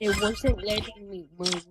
It wasn't letting me move.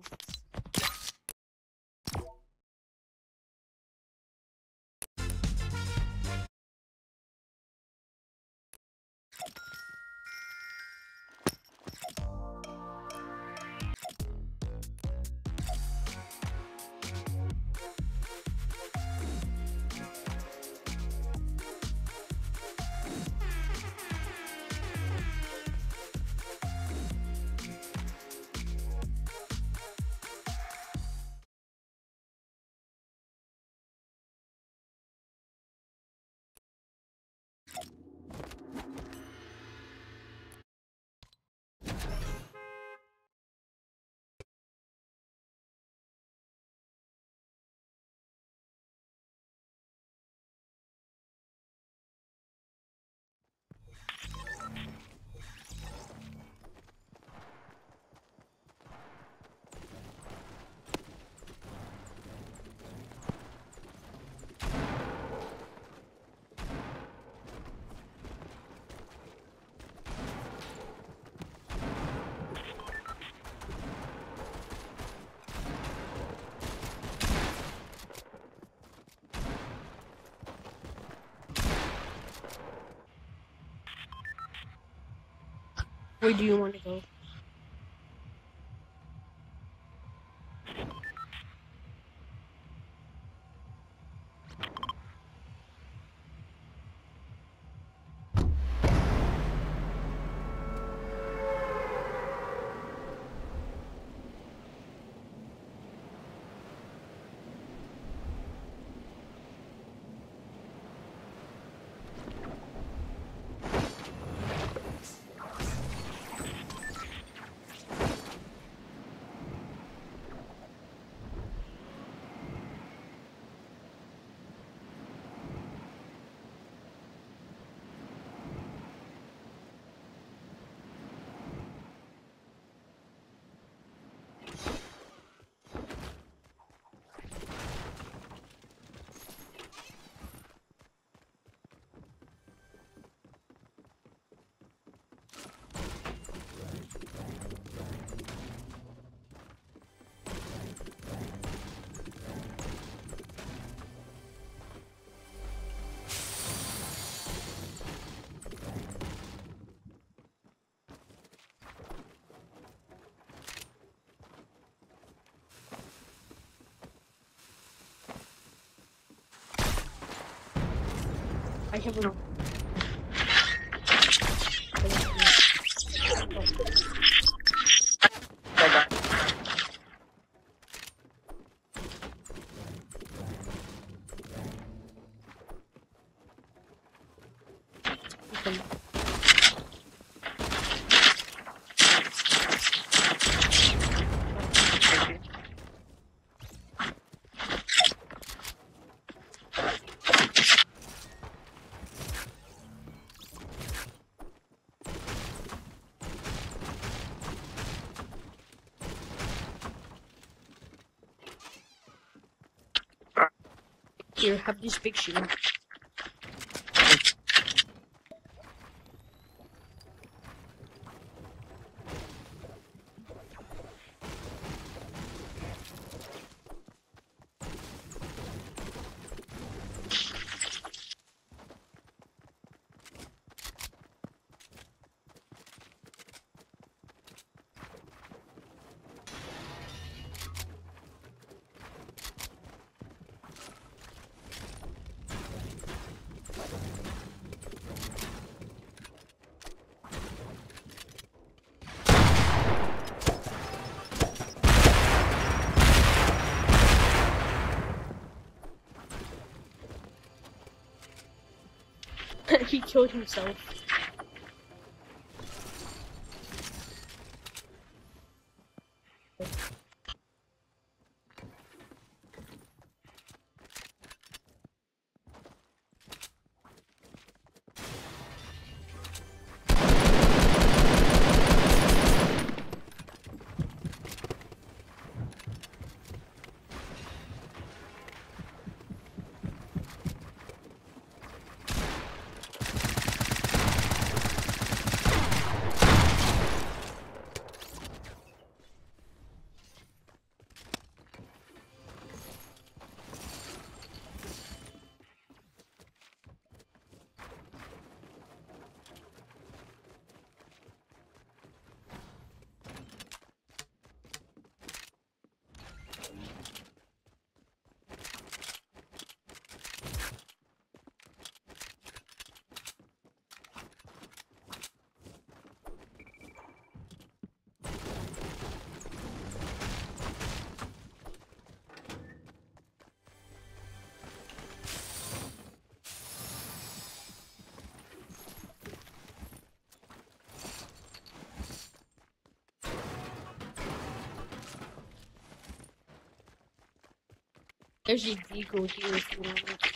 Where do you want to go? I have no. Here, have this big killed himself. There's a deagle here if you want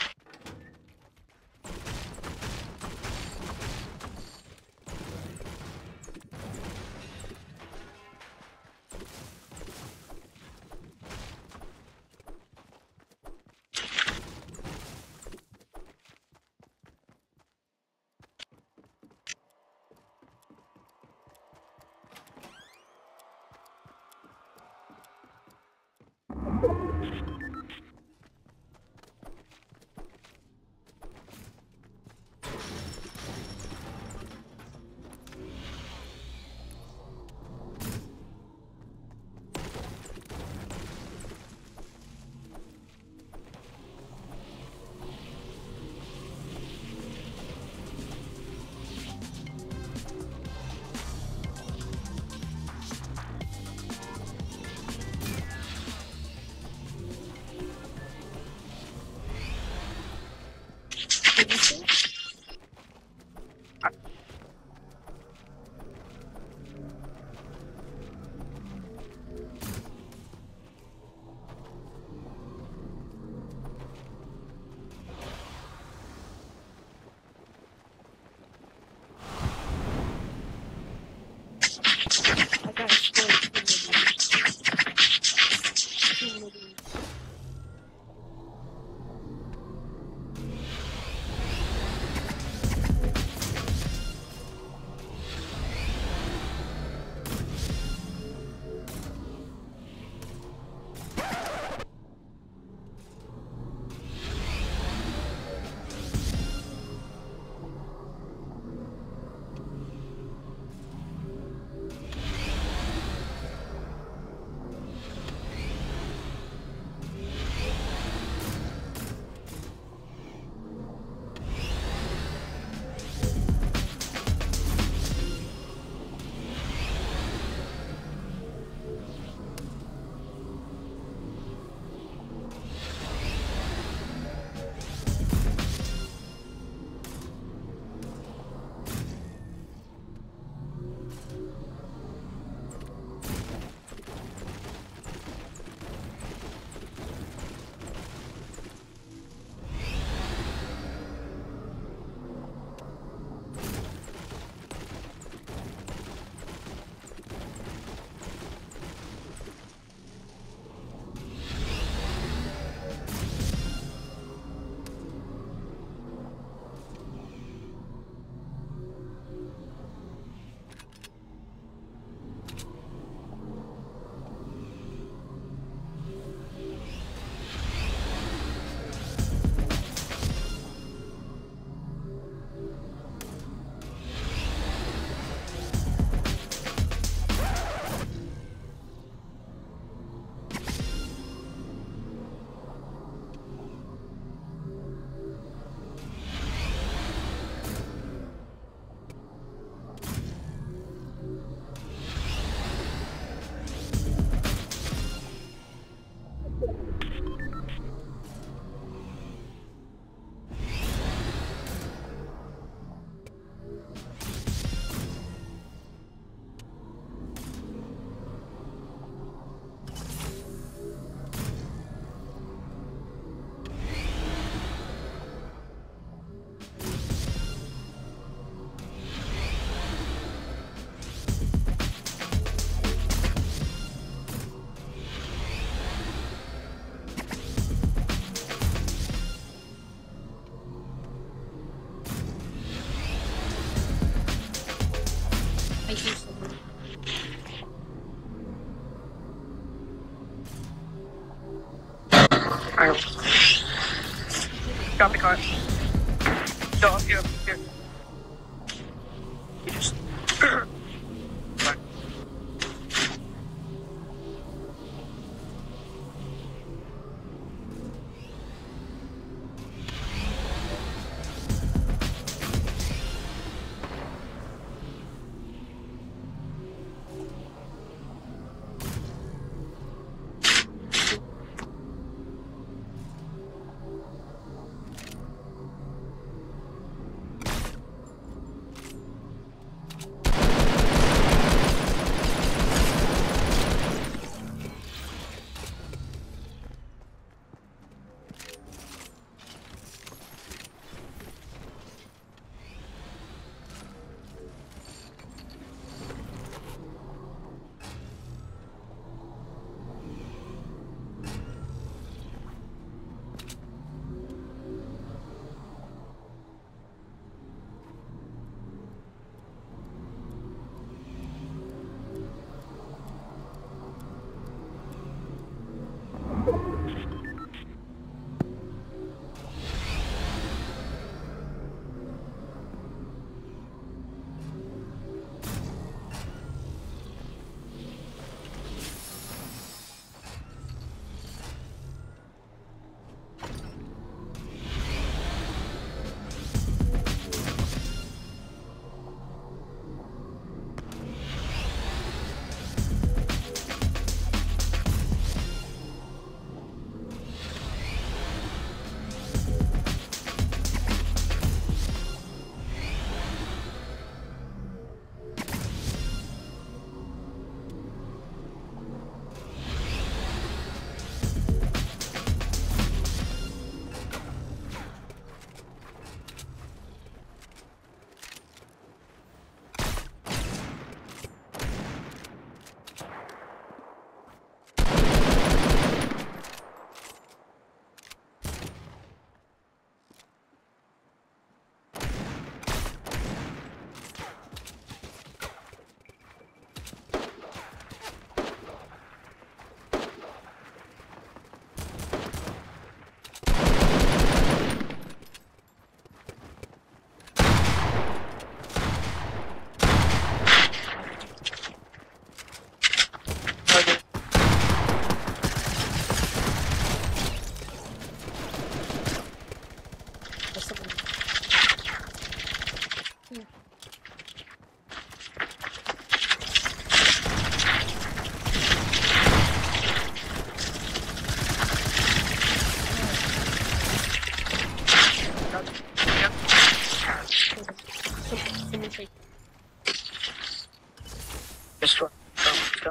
Just one. Go, go.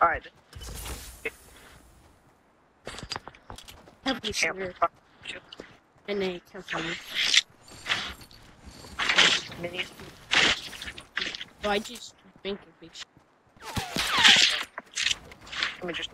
Alright. Heavy Can't sugar fuck you. and a campfire. Mini. So I just drink a big Let me just.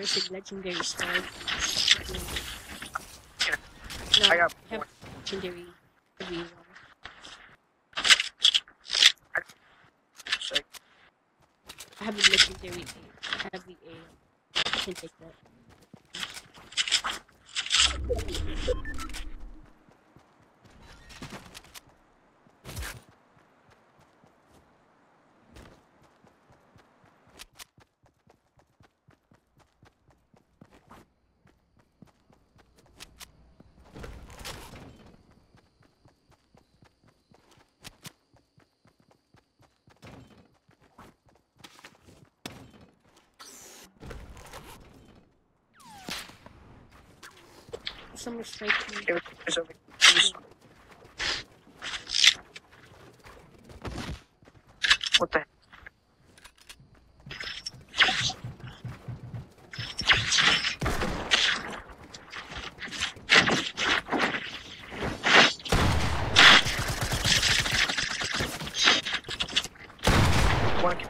There's a legendary SCAR. I No, got have legendary heavy one. So, I have a legendary A. Heavy A. I can take that. Someone straight to me. What the? One.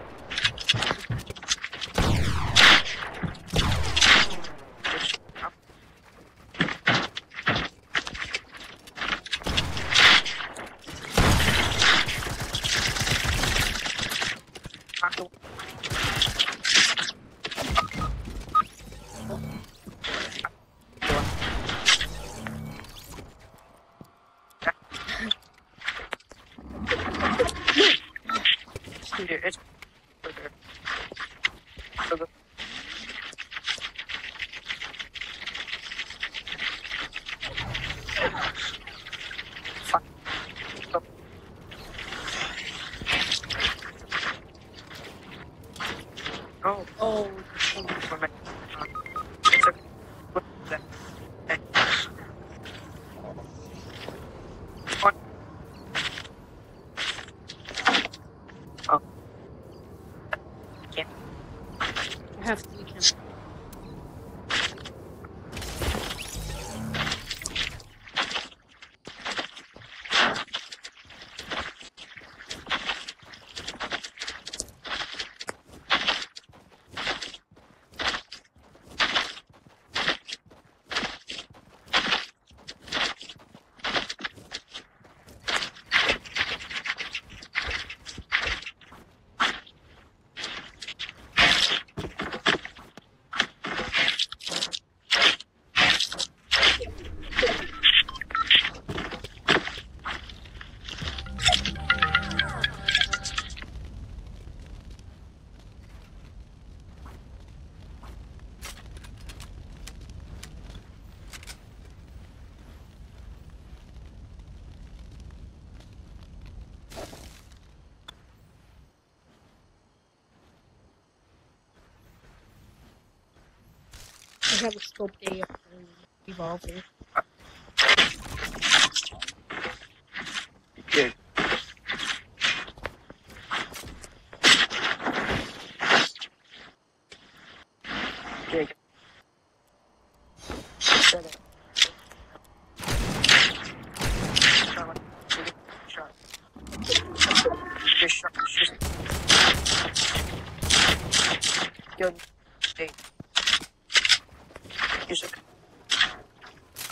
Have a scope day and revolver.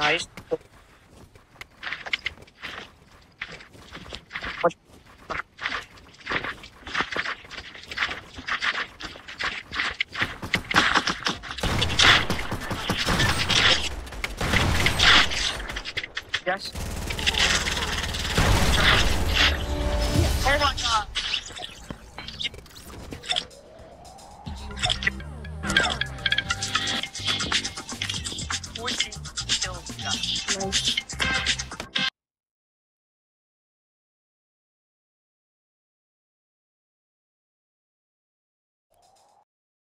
Nice. What? Yes.